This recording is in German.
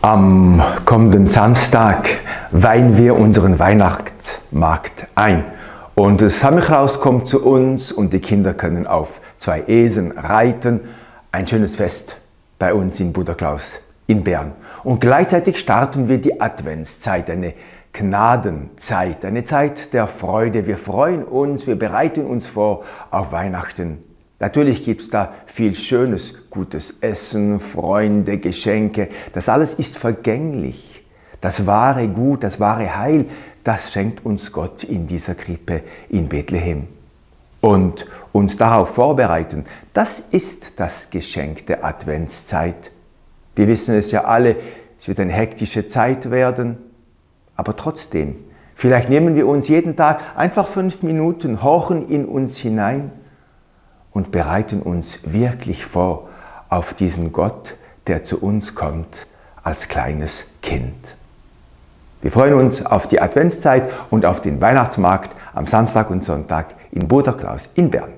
Am kommenden Samstag weihen wir unseren Weihnachtsmarkt ein. Und Samichlaus kommt zu uns und die Kinder können auf zwei Eseln reiten. Ein schönes Fest bei uns in Buderklaus in Bern. Und gleichzeitig starten wir die Adventszeit, eine Gnadenzeit, eine Zeit der Freude. Wir freuen uns, wir bereiten uns vor auf Weihnachten. Natürlich gibt es da viel Schönes, gutes Essen, Freunde, Geschenke. Das alles ist vergänglich. Das wahre Gut, das wahre Heil, das schenkt uns Gott in dieser Krippe in Bethlehem. Und uns darauf vorbereiten, das ist das Geschenk der Adventszeit. Wir wissen es ja alle, es wird eine hektische Zeit werden, aber trotzdem, vielleicht nehmen wir uns jeden Tag einfach fünf Minuten, horchen in uns hinein und bereiten uns wirklich vor auf diesen Gott, der zu uns kommt als kleines Kind. Wir freuen uns auf die Adventszeit und auf den Weihnachtsmarkt am Samstag und Sonntag in Boderklaus in Bern.